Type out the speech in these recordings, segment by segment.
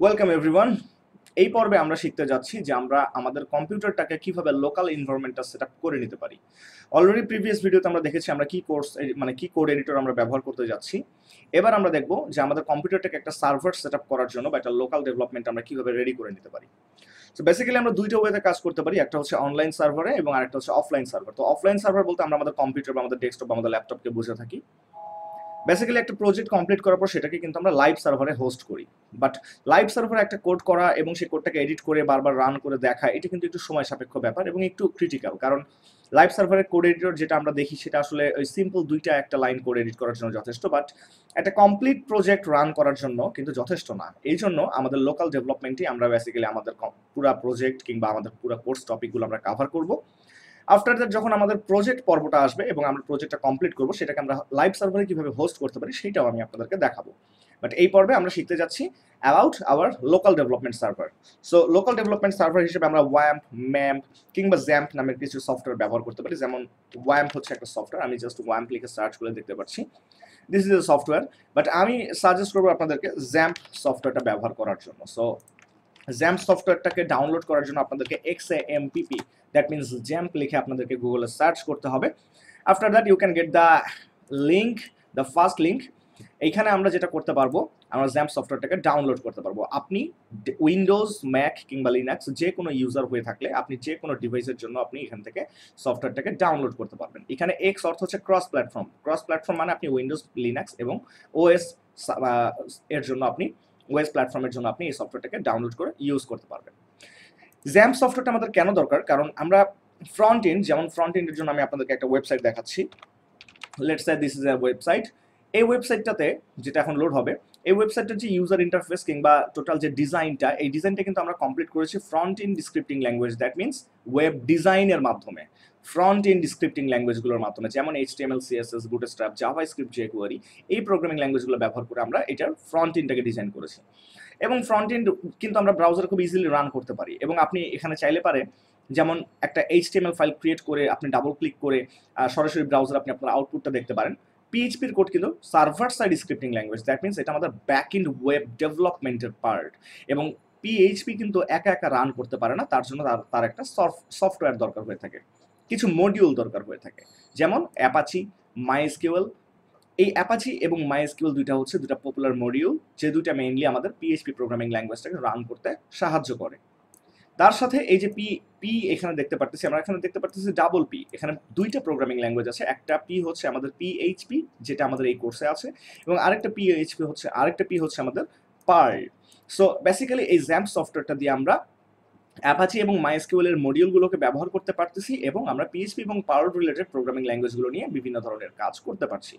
Welcome everyone এই পর্বে আমরা শিখতে যাচ্ছি যে আমরা আমাদের কম্পিউটারটাকে কীভাবে লোকাল এনভায়রনমেন্টটা সেট করে নিতে পারি। অলরেডি প্রিভিয়াস ভিডিওতে আমরা দেখেছি আমরা কি কোর্স মানে কি কোড এডিটর আমরা ব্যবহার করতে যাচ্ছি। এবার আমরা দেখব যে আমাদের কম্পিউটারটাকে একটা সার্ভার সেট করার জন্য বা একটা লোকাল ডেভেলপমেন্ট আমরা কীভাবে রেডি করে নিতে পারি। তো বেসিক্যালি আমরা দুইটা ওয়েতে কাজ করতে পারি, একটা হচ্ছে অনলাইন সার্ভারে এবং আরেকটা হচ্ছে অফলাইন সার্ভার তো অফলাইন সার্ভার বলতে আমরা আমাদের কম্পিউটার বা আমাদের ডেস্কটপ বা আমাদের ল্যাপটপকে বুঝে থাকি। বেসিক্যালি একটা প্রজেক্ট কমপ্লিট করার পর সেটাকে কিন্তু আমরা লাইভ সার্ভারে হোস্ট করি। বাট লাইভ সার্ভারে একটা কোড করা এবং সেই কোডটাকে এডিট করে বারবার রান করে দেখা, এটা কিন্তু একটু সময় সাপেক্ষ ব্যাপার এবং একটু ক্রিটিক্যাল কারণ লাইভ সার্ভারের কোড এডিটর যেটা আমরা দেখি, সেটা আসলে ওই সিম্পল দুইটা একটা লাইন কোড এডিট করার জন্য যথেষ্ট বাট একটা কমপ্লিট প্রজেক্ট রান করার জন্য কিন্তু যথেষ্ট না। এই জন্য আমাদের লোকাল ডেভেলপমেন্টই আমরা বেসিক্যালি আমাদের পুরা প্রজেক্ট কিংবা আমাদের পুরো কোর্স টপিকগুলো আমরা কাভার করব। আফটার দ্যাট যখন আমাদের প্রজেক্ট পর্বটা আসবে এবং আমরা প্রজেক্টটা কমপ্লিট করব, সেটাকে আমরা লাইভ সার্ভারে কীভাবে হোস্ট করতে পারি সেটাও আমি আপনাদেরকে দেখাবো। বাট এই পর্বে আমরা শিখতে যাচ্ছি about our local development server so local development server হিসেবে আমরা ওয়াম্প ম্যাম্প কিংবা জ্যাম্প নামের কিছু সফটওয়্যার ব্যবহার করতে পারি। যেমন ওয়াম্প হচ্ছে একটা সফটওয়্যার আমি জাস্ট ওয়াম্প লিখে সার্চ করে দেখতে পাচ্ছি। This is a software but আমি সাজেস্ট করব আপনাদেরকে জ্যাম্প সফটওয়্যারটা ব্যবহার করার জন্য। সো জ্যাম্প সফটওয়্যারটাকে ডাউনলোড করার জন্য আপনাদেরকে X A MPP that means XAMPP লিখে আপনাদেরকে গুগলে সার্চ করতে হবে। After that you can get the link the first link এইখানে আমরা যেটা করতে পারব, আমরা জ্যাম্প সফটওয়্যারটাকে ডাউনলোড করতে পারব। আপনি উইন্ডোজ ম্যাক কিংবা লিনাক্স যে কোনো ইউজার হয়ে থাকলে আপনি যে কোনো ডিভাইসের জন্য আপনি এখান থেকে সফটওয়্যারটাকে ডাউনলোড করতে পারবেন। এখানে এক্স অর্থ হচ্ছে ক্রস প্ল্যাটফর্ম ক্রস প্ল্যাটফর্ম মানে আপনি উইন্ডোজ লিনাক্স এবং ওএস এর জন্য আপনি ওয়েস প্ল্যাটফর্মের জন্য আপনি এই সফটওয়্যারটাকে ডাউনলোড করে ইউজ করতে পারবেন। জ্যাম্প সফটওয়্যারটা আমাদের কেন দরকার? কারণ আমরা ফ্রন্ট এন্ড যেমন ফ্রন্ট এন্ডের জন্য আমি আপনাদেরকে একটা ওয়েবসাইট দেখাচ্ছি। Let's say this is a website এই ওয়েবসাইটটাতে যেটা এখন লোড হবে, এই ওয়েবসাইটের যে ইউজার ইন্টারফেস কিংবা টোটাল যে ডিজাইনটা এই ডিজাইনটা কিন্তু আমরা কমপ্লিট করেছি front end describing language that means web ডিজাইনের মাধ্যমে। ফ্রন্ট ইন ডিসক্রিপ্টিং ল্যাঙ্গুয়েজগুলোর মাধ্যমে, যেমন H T M L CSS Bootstrap JavaScript jQuery এই প্রোগ্রামিং ল্যাঙ্গুয়েজগুলো ব্যবহার করে আমরা এটার ফ্রন্ট ইনটাকে ডিজাইন করেছি। এবং ফ্রন্ট এন্ড কিন্তু আমরা ব্রাউজার খুব ইজিলি রান করতে পারি। এবং আপনি এখানে চাইলে পারে যেমন একটা এইচটিএমএল ফাইল ক্রিয়েট করে আপনি ডাবল ক্লিক করে সরাসরি ব্রাউজার আপনি আপনার আউটপুটটা দেখতে পারেন। পিএইচপির কোড কিন্তু server side scripting language that means এটা আমাদের ব্যাক ইন্ড ওয়েব ডেভেলপমেন্টের পার্ট এবং পিএইচপি কিন্তু একা একা রান করতে পারে না, তার জন্য তার একটা সফটওয়্যার দরকার হয়ে থাকে। কিছু মডিউল দরকার হয়ে থাকে। যেমন অ্যাপাচি মাইএসকিউএল এই অ্যাপাচি এবং মাইএসকিউএল দুইটা হচ্ছে দুটা পপুলার মডিউল যে দুইটা মেইনলি আমাদের পিএইচপি প্রোগ্রামিং ল্যাঙ্গুয়েজটাকে রান করতে সাহায্য করে। তার সাথে এই যে পি পি এখানে দেখতে পারতেছি, আমরা এখানে দেখতে পারতেছি ডাবল পি এখানে দুইটা প্রোগ্রামিং ল্যাঙ্গুয়েজ আছে, একটা পি হচ্ছে আমাদের পিএইচপি যেটা আমাদের এই কোর্সে আছে, এবং আরেকটা পিএইচপি হচ্ছে, আরেকটা পি হচ্ছে আমাদের পার্ল সো বেসিক্যালি এই জ্যাম্প সফটওয়্যারটা দিয়ে আমরা অ্যাপাচি এবং মাইএসকিউএল এর মডিউলগুলোকে ব্যবহার করতে পারতেছি এবং আমরা পিএইচপি এবং পাওয়ার রিলেটেড প্রোগ্রামিং ল্যাঙ্গুয়েজগুলো নিয়ে বিভিন্ন ধরনের কাজ করতে পারছি।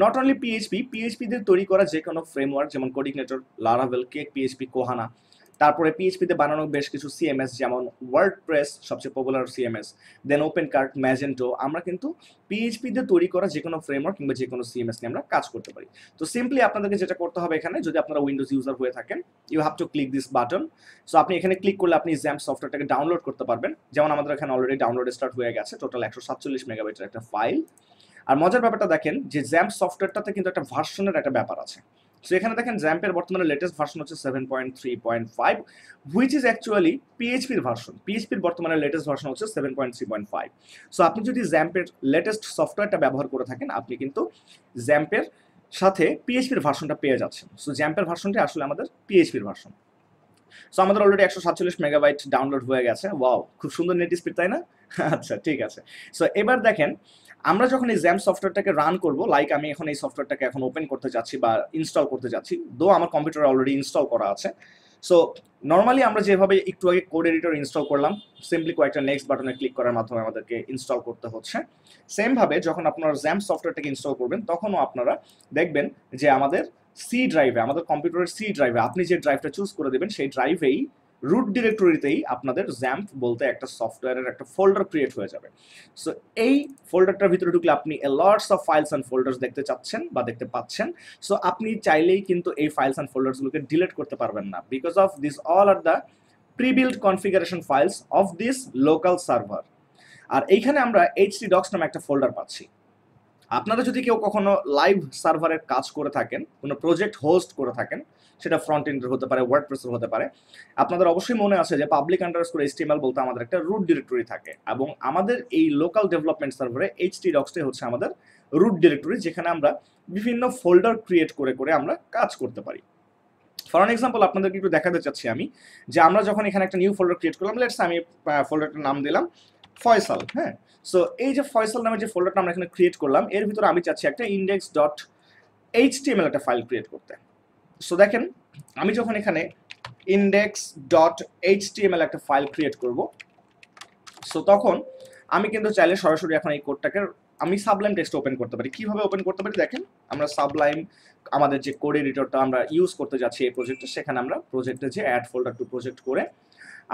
নট অনলি পিএইচপি পিএইচপি দিয়ে তৈরি করা যে কোনো ফ্রেমওয়ার্ক যেমন CodeIgniter Laravel CakePHP Kohana তারপরে পিএইচপিতে বানানো বেশ কিছু সিএমএস যেমন ওয়ার্ড প্রেস সবচেয়ে popular CMS then OpenCart Magento আমরা কিন্তু পিএইচপি দিয়ে তৈরি করা যে কোনো ফ্রেমওয়ার্ক কিংবা যে কোনো সিএমএস নিয়ে আমরা কাজ করতে পারি। তো সিম্পলি আপনাদেরকে যেটা করতে হবে এখানে, যদি আপনারা উইন্ডোজ ইউজার হয়ে থাকেন you have to click this button so আপনি এখানে ক্লিক করলে আপনি জ্যাম সফটওয়্যারটাকে ডাউনলোড করতে পারবেন। যেমন আমাদের এখানে অলরেডি ডাউনলোড স্টার্ট হয়ে গেছে টোটাল একশো সাতচল্লিশ মেগাবাইটের একটা ফাইল আর মজার ব্যাপারটা দেখেন, যে জ্যাম সফটওয়্যারটাতে কিন্তু একটা ভার্সনের একটা ব্যাপার আছে। সো এখানে দেখেন জ্যাম্পের বর্তমানে লেটেস্ট ভার্সন হচ্ছে seven point three point five which is actually পিএইচপির version পিএইচপির বর্তমানে লেটেস্ট ভার্সন হচ্ছে seven point three point five so আপনি যদি জ্যাম্পের লেটেস্ট সফটওয়্যারটা ব্যবহার করে থাকেন, আপনি কিন্তু জ্যাম্পের সাথে পিএইচপির ভার্সনটা পেয়ে যাচ্ছেন। সো জ্যাম্পের ভার্সনটি আসলে আমাদের পিএইচপির ভার্সন সো আমাদের অলরেডি একশো সাতচল্লিশ মেগাবাইট ডাউনলোড হয়ে গেছে। ওয়াও খুব সুন্দর নেট স্পিড তাই না? আচ্ছা ঠিক আছে। সো এবার দেখেন, আমরা যখন এই জ্যাম সফটওয়্যারটাকে রান করব লাইক আমি এখন এই সফটওয়্যারটাকে এখন ওপেন করতে যাচ্ছি বা ইনস্টল করতে যাচ্ছি দো আমার কম্পিউটারে অলরেডি ইনস্টল করা আছে। সো নর্মালি আমরা যেভাবে একটু আগে কোড এডিটর ইনস্টল করলাম সিম্পলি কয়েকটা নেক্সট বাটনে ক্লিক করার মাধ্যমে আমাদেরকে ইনস্টল করতে হচ্ছে। সেমভাবে যখন আপনারা জ্যাম সফটওয়্যারটাকে ইনস্টল করবেন, তখনও আপনারা দেখবেন যে আমাদের সি ড্রাইভে আমাদের কম্পিউটারের সি ড্রাইভে আপনি যে ড্রাইভটা চুজ করে দেবেন, সেই ড্রাইভেই রুট ডিরেক্টরিতেই আপনাদের জ্যাম্প বলতে একটা সফটওয়্যারের একটা ফোল্ডার ক্রিয়েট হয়ে যাবে। সো এই ফোল্ডারটার ভিতরে ঢুকলে আপনি lots of files and folders দেখতে চাচ্ছেন বা দেখতে পাচ্ছেন। সো আপনি চাইলেই কিন্তু এই ফাইলস অ্যান্ড ফোল্ডার্সগুলোকে ডিলিট করতে পারবেন না। Because of this all are the prebuild configuration files of this local server আর এইখানে আমরা এইচডি ডক্স নামে একটা ফোল্ডার পাচ্ছি। আপনারা যদি কেউ কখনো লাইভ সার্ভারের কাজ করে থাকেন, কোনো প্রজেক্ট হোস্ট করে থাকেন সেটা ফ্রন্ট এন্ডের হতে পারে ওয়ার্ড প্রেসের হতে পারে। আপনাদের অবশ্যই মনে আছে যে পাবলিক আন্ডার আন্ডারস্কোর এইচটিএমএল বলতে আমাদের একটা রুট ডিরেক্টরি থাকে এবং আমাদের এই লোকাল ডেভেলপমেন্ট সার্ভারে এইচটি ডক্সটাই হচ্ছে আমাদের রুট ডিরেক্টরি যেখানে আমরা বিভিন্ন ফোল্ডার ক্রিয়েট করে করে আমরা কাজ করতে পারি। ফর অন এক্সাম্পল আপনাদেরকে একটু দেখাতে চাচ্ছি আমি যে আমরা যখন এখানে একটা নিউ ফোল্ডার ক্রিয়েট করলাম লেটস আমি ফোল্ডারটার নাম দিলাম ফয়সাল হ্যাঁ? সো এই যে ফয়সাল নামে যে ফোল্ডারটা আমরা এখানে ক্রিয়েট করলাম, এর ভিতরে আমি চাচ্ছি একটা ইন্ডেক্স ডট এইচটিএমএল একটা ফাইল ক্রিয়েট করতে। সো দেখেন, আমি যখন এখানে ইন্ডেক্স ডট এইচটিএমএল একটা ফাইল ক্রিয়েট করব সো তখন আমি কিন্তু চাইলে সরাসরি এখন এই কোডটাকে আমি সাবলাইম টেক্সট ওপেন করতে পারি। কীভাবে ওপেন করতে পারি? দেখেন, আমরা সাবলাইম আমাদের যে কোড এডিটরটা আমরা ইউজ করতে যাচ্ছি এই প্রজেক্টে সেখানে আমরা প্রজেক্টে যে অ্যাড ফোল্ডার টু প্রজেক্ট করে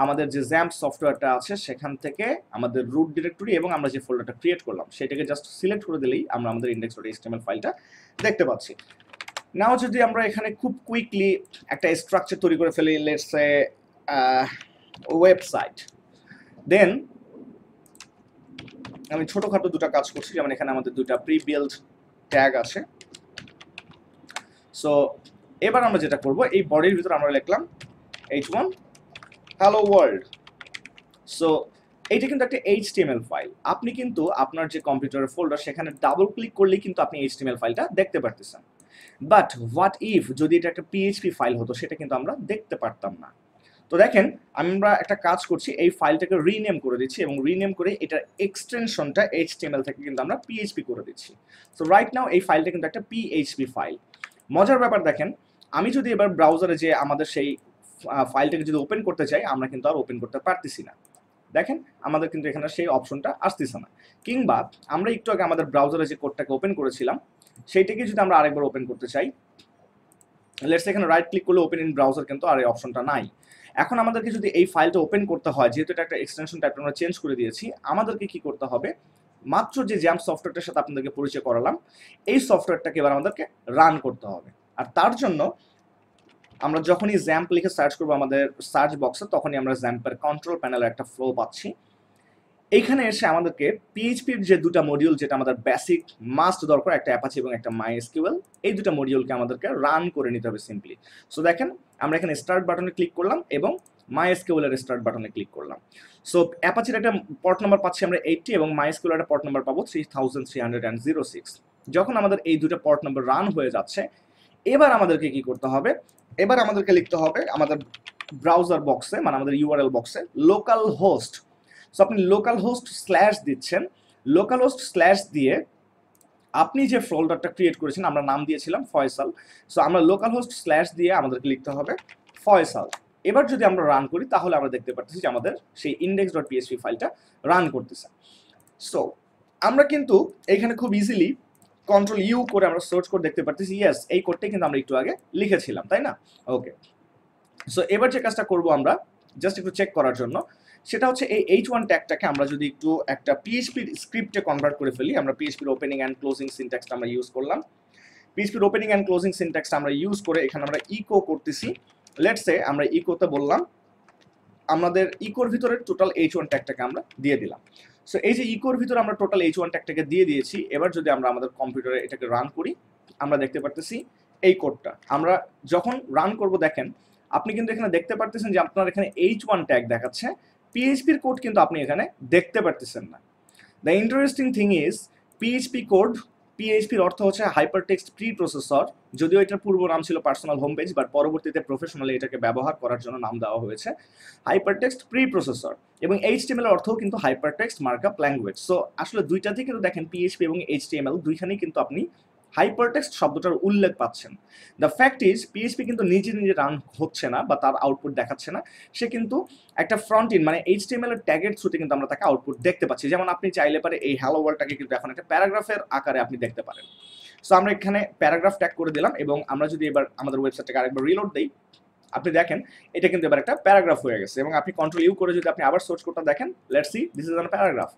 আমাদের যে জ্যাম্প সফটওয়্যারটা আছে, সেখান থেকে আমাদের রুট ডিরেক্টরি এবং আমরা যে ফোল্ডারটা ক্রিয়েট করলাম, সেটাকে জাস্ট সিলেক্ট করে দিলেই আমরা আমাদের ইন্ডেক্স ডট ফাইলটা দেখতে পাচ্ছি। নাও যদি আমরা এখানে খুব কুইকলি একটা স্ট্রাকচার তৈরি করে ফেলি লেটস এ ওয়েবসাইট দেন আমি ছোটখাটো দুটো কাজ করছি, যেমন এখানে আমাদের দুটা প্রি বিল্ড ট্যাগ আছে। সো এবার আমরা যেটা করব, এই বডির ভিতরে আমরা লিখলাম H one hello world so এইটা কিন্তু একটা এইচটিএমএল ফাইল আপনি কিন্তু আপনার যে কম্পিউটারের ফোল্ডার সেখানে ডাবল ক্লিক করলেই কিন্তু আপনি এইচটিএমএল ফাইলটা দেখতে পারতেছেন। বাট হোয়াট ইফ যদি এটা একটা পিএইচপি ফাইল হতো, সেটা কিন্তু আমরা দেখতে পারতাম না। তো দেখেন, আমরা একটা কাজ করছি, এই ফাইলটাকে রিনেম করে দিচ্ছি এবং রিনেম করে এটার এক্সটেনশনটা এইচ এইচটিএমএল থেকে কিন্তু আমরা পিএইচপি করে দিচ্ছি। তো রাইট নাও এই ফাইলটা কিন্তু একটা পিএইচপি ফাইল মজার ব্যাপার দেখেন, আমি যদি এবার ব্রাউজারে যে আমাদের সেই ফাইলটাকে যদি ওপেন করতে চাই, আমরা কিন্তু আর ওপেন করতে পারতেছি না। দেখেন, আমাদের কিন্তু এখানে সেই অপশনটা আসতেছে না। কিংবা আমরা একটু আগে আমাদের ব্রাউজারে যে কোডটাকে ওপেন করেছিলাম সেইটাকে যদি আমরা আরেকবার ওপেন করতে চাই লেটস এখানে রাইট ক্লিক করলে ওপেন ইন ব্রাউজার কিন্তু আর এই অপশনটা নাই। এখন আমাদেরকে যদি এই ফাইলটা ওপেন করতে হয়, যেহেতু এটা একটা এক্সটেনশন টাইপ আমরা চেঞ্জ করে দিয়েছি, আমাদেরকে কি করতে হবে? মাত্র যে জ্যাম সফটওয়্যারটার সাথে আপনাদেরকে পরিচয় করালাম, এই সফটওয়্যারটাকে এবার আমাদেরকে রান করতে হবে। আর তার জন্য আমরা যখনই জ্যাম্প লিখে সার্চ করব আমাদের সার্চ বক্সে তখনই আমরা জ্যাম্পের কন্ট্রোল প্যানেলের একটা ফ্লো পাচ্ছি। এইখানে এসে আমাদেরকে পিএইচপির যে দুটা মডিউল যেটা আমাদের বেসিক মাস্ট দরকার, একটা অ্যাপাচি এবং একটা মাই এসকিউএল এই দুটা মডিউলকে আমাদেরকে রান করে নিতে হবে সিম্পলি সো দেখেন, আমরা এখানে স্টার্ট বাটনে ক্লিক করলাম এবং মাই এসকিউএল এর স্টার্ট বাটনে ক্লিক করলাম. সো অ্যাপাচির একটা পর্ট নাম্বার পাচ্ছি আমরা এইটটি এবং মাই এসকিউএল একটা পর্ট নাম্বার পাবো three thousand three hundred and zero six যখন আমাদের এই দুটো পর্ট নাম্বার রান হয়ে যাচ্ছে, এবার আমাদেরকে কি করতে হবে? এবার আমাদেরকে লিখতে হবে আমাদের ব্রাউজার বক্সে মানে আমাদের ইউআরএল বক্সে লোকাল হোস্ট সো আপনি লোকাল হোস্ট স্ল্যাশ দিচ্ছেন। লোকাল হোস্ট স্ল্যাশ দিয়ে আপনি যে ফোল্ডারটা ক্রিয়েট করেছেন, আমরা নাম দিয়েছিলাম ফয়সাল। সো আমরা লোকাল হোস্ট স্ল্যাশ দিয়ে আমাদেরকে লিখতে হবে ফয়সাল। এবার যদি আমরা রান করি, তাহলে আমরা দেখতে পাচ্ছি যে আমাদের সেই ইন্ডেক্স ডট পিএসপি ফাইলটা রান করতেছে। সো আমরা কিন্তু এখানে খুব ইজিলি কন্ট্রোল ইউ করে আমরা সার্চ করে দেখতে পারতেছি ইয়েস এই কোডটাই কিন্তু আমরা একটু আগে লিখেছিলাম, তাই না? ওকে সো এবার যে কাজটা করব আমরা জাস্ট একটু চেক করার জন্য। সেটা হচ্ছে এই এইচ ওয়ান ট্যাগটাকে আমরা যদি একটু একটা পিএইচপির স্ক্রিপ্টে কনভার্ট করে ফেলি, আমরা পিএইচপির ওপেনিং অ্যান্ড ক্লোজিং সিনট্যাক্সটা আমরা ইউজ করলাম। পিএইচপির ওপেনিং অ্যান্ড ক্লোজিং সিনট্যাক্সটা আমরা ইউজ করে এখানে আমরা ইকো করতেছি। লেটসে আমরা ইকোতে বললাম, আমাদের ইকোর ভিতরে টোটাল এইচ ওয়ান ট্যাগটাকে আমরা দিয়ে দিলাম। সো এই যে ইকোর ভিতরে আমরা টোটাল এইচ ওয়ান ট্যাগটাকে দিয়ে দিয়েছি, এবার যদি আমরা আমাদের কম্পিউটারে এটাকে রান করি, আমরা দেখতে পারতেছি এই কোডটা আমরা যখন রান করব, দেখেন, আপনি কিন্তু এখানে দেখতে পারতেছেন যে আপনার এখানে এইচ ওয়ান ট্যাগ দেখাচ্ছে। পিএইচপির কোড কিন্তু আপনি এখানে দেখতে পারতেছেন না। The interesting thing is PHP code পিএইচপির অর্থ হচ্ছে হাইপার টেক্সট প্রি প্রসেসর যদিও এটার পূর্ব নাম ছিল পার্সোনাল হোম পেজ বাট পরবর্তীতে প্রফেশনালি এটাকে ব্যবহার করার জন্য নাম দেওয়া হয়েছে হাইপার টেক্সট প্রি প্রসেসর এবং এইচটিএমএল অর্থও কিন্তু hyper text markup language so আসলে দুইটাতেই কিন্তু দেখেন পিএইচপি এবং এইচটিএমএল দুইখানেই কিন্তু আপনি হাইপারটেক্সট শব্দটার উল্লেখ পাচ্ছেন। দ্য ফ্যাক্ট ইজ পিএইচপি কিন্তু নিজে নিজে রান হচ্ছে না বা তার আউটপুট দেখাচ্ছে না। সে কিন্তু একটা ফ্রন্ট ইন মানে এইচ এইচটিএমএল এর ট্যাগের থ্রুতে কিন্তু আমরা তাকে আউটপুট দেখতে পাচ্ছি। যেমন আপনি চাইলে পারে এই হ্যালো ওয়ার্ল্ডটাকে কিন্তু এখন একটা প্যারাগ্রাফের আকারে আপনি দেখতে পারেন। সো আমরা এখানে প্যারাগ্রাফ ট্যাগ করে দিলাম এবং আমরা যদি এবার আমাদের ওয়েবসাইটটাকে আরেকবার রিলোড দিই, আপনি দেখেন, এটা কিন্তু এবার একটা প্যারাগ্রাফ হয়ে গেছে এবং আপনি কন্ট্রোল ইউ করে যদি আপনি আবার সার্চ করতে দেখেন let's see this is on paragraph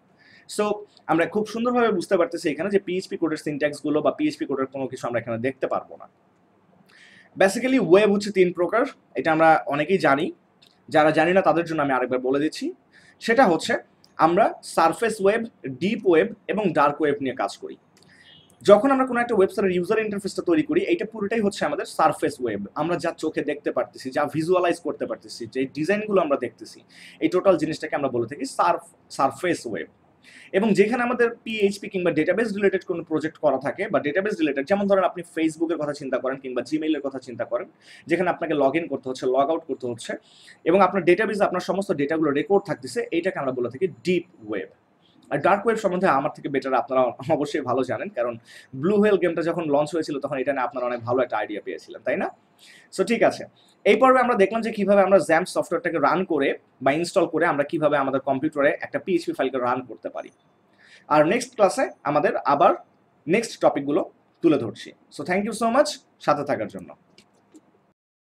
so আমরা খুব সুন্দরভাবে বুঝতে পারতেছি এখানে যে পিএইচপি কোডের সিনট্যাক্সগুলো বা পিএইচপি কোডের কোনো কিছু আমরা এখানে দেখতে পারব না। বেসিক্যালি ওয়েব হচ্ছে তিন প্রকার, এটা আমরা অনেকেই জানি। যারা জানি না, তাদের জন্য আমি আরেকবার বলে দিচ্ছি। সেটা হচ্ছে, আমরা সারফেস ওয়েব ডিপ ওয়েব এবং ডার্ক ওয়েব নিয়ে কাজ করি। যখন আমরা কোনো একটা ওয়েবসাইটের ইউজার ইন্টারফেসটা তৈরি করি, এইটা পুরোটাই হচ্ছে আমাদের সারফেস ওয়েব আমরা যা চোখে দেখতে পারতেছি, যা ভিজুয়ালাইজ করতে পারতেছি, যে ডিজাইনগুলো আমরা দেখতেছি, এই টোটাল জিনিসটাকে আমরা বলে থাকি সার্ফ সারফেস ওয়েব এবং যেখানে আমাদের পিএইচপি কিংবা ডেটাবেস রিলেটেড কোনো প্রজেক্ট করা থাকে বা ডেটাবেস রিলেটেড যেমন ধরেন আপনি ফেসবুকের কথা চিন্তা করেন কিংবা জিমেইলের কথা চিন্তা করেন, যেখানে আপনাকে লগ ইন করতে হচ্ছে লগ আউট করতে হচ্ছে এবং আপনার ডেটাবেসে আপনার সমস্ত ডেটাগুলো রেকর্ড থাকতেছে এইটাকে আমরা বলে থাকি ডিপ ওয়েব আর ডার্ক ওয়েব সম্বন্ধে আমার থেকে বেটার আপনারা অবশ্যই ভালো জানেন, কারণ ব্লু হোয়েল গেমটা যখন লঞ্চ হয়েছিল, তখন এটা নিয়ে আপনারা অনেক ভালো একটা আইডিয়া পেয়েছিলেন, তাই না? সো ঠিক আছে। এই পর্বে আমরা দেখলাম যে কীভাবে আমরা জ্যাম সফটওয়্যারটাকে রান করে বা ইনস্টল করে আমরা কীভাবে আমাদের কম্পিউটারে একটা পিএইচপি ফাইলকে রান করতে পারি। আর নেক্সট ক্লাসে আমাদের আবার নেক্সট টপিকগুলো তুলে ধরছি। So thank you so much সাথে থাকার জন্য।